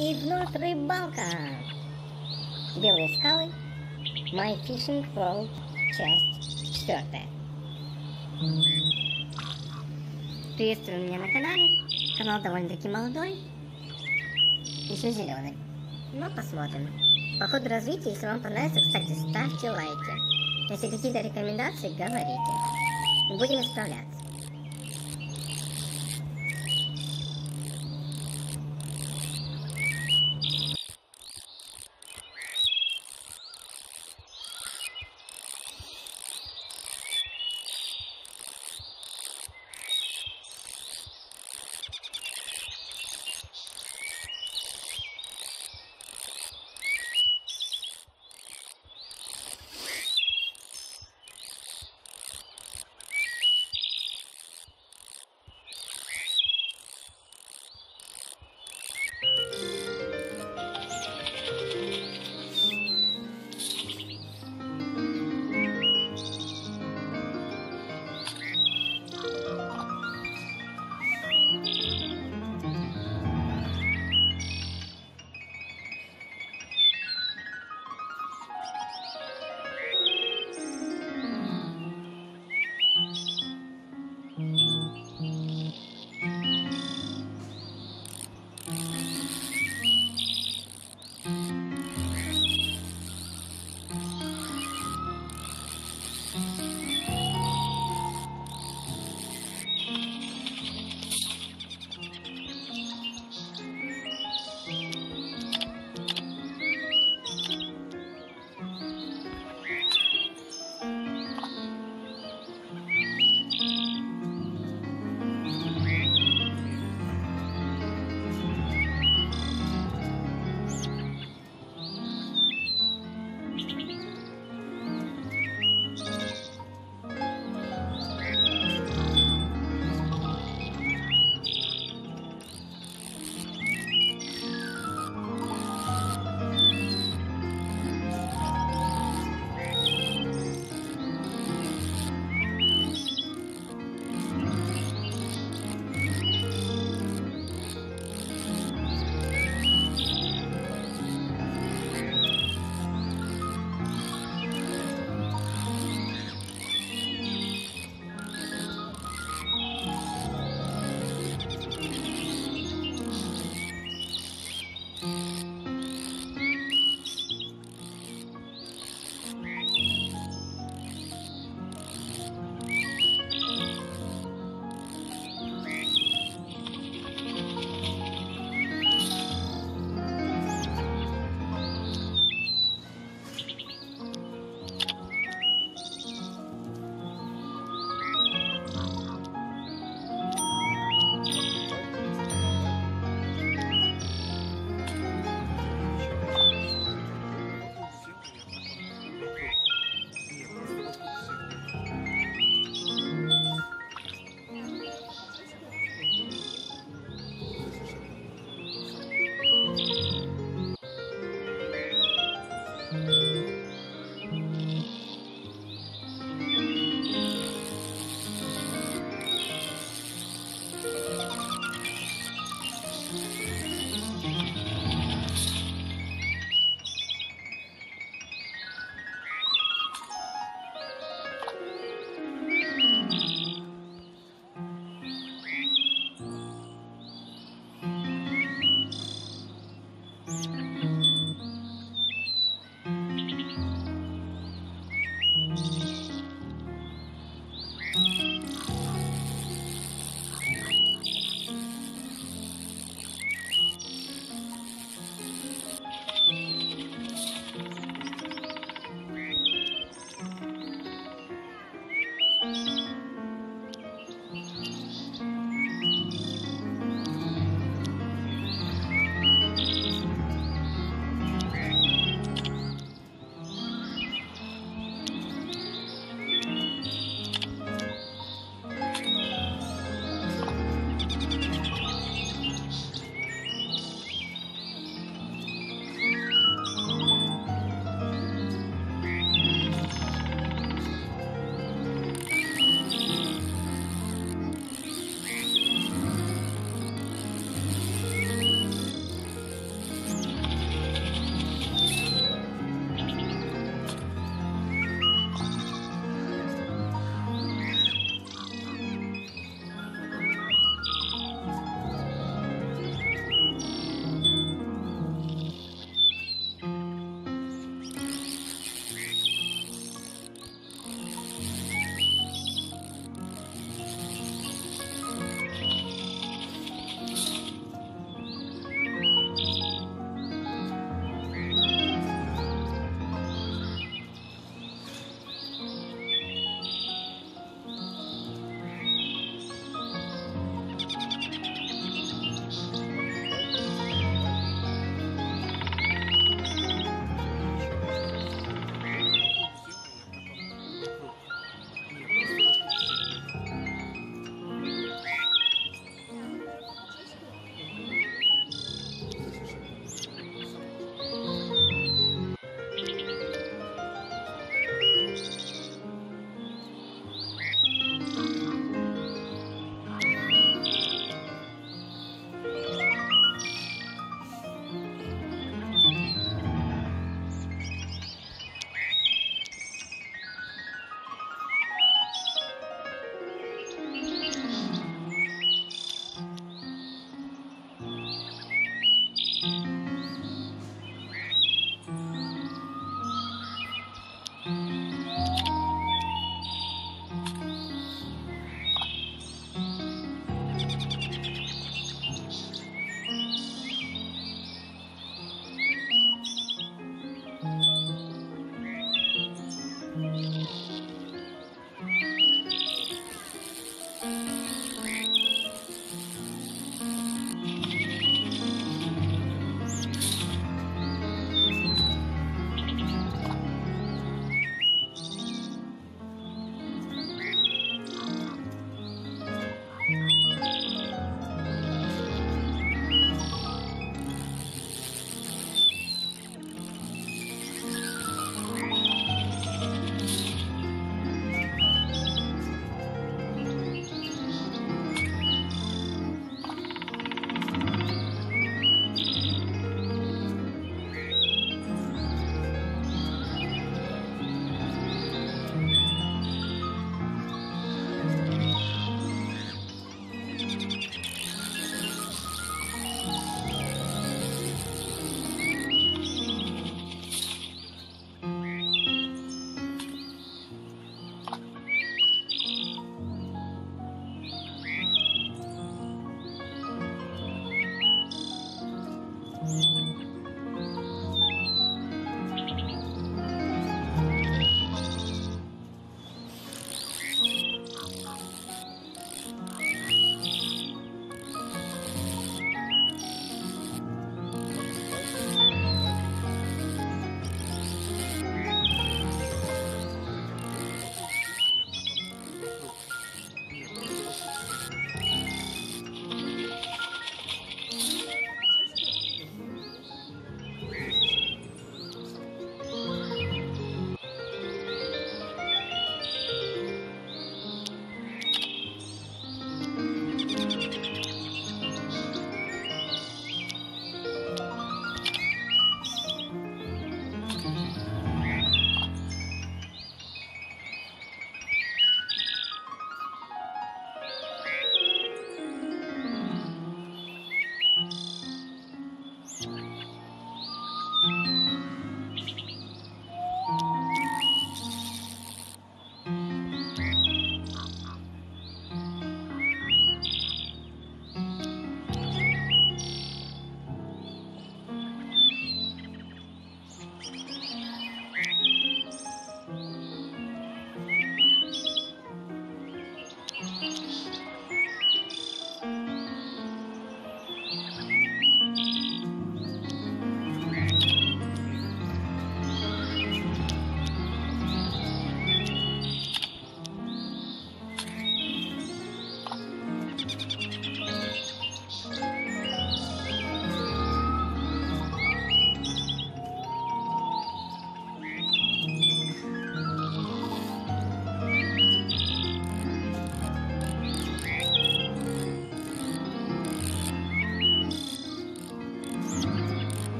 И вновь рыбалка. Белые скалы. My Fishing World. Часть четвертая. Приветствую меня на канале. Канал довольно-таки молодой. Еще зеленый. Но посмотрим. По ходу развития, если вам понравится, кстати, ставьте лайки. Если какие-то рекомендации, говорите. Будем исправляться.